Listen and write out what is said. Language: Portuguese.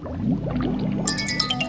Música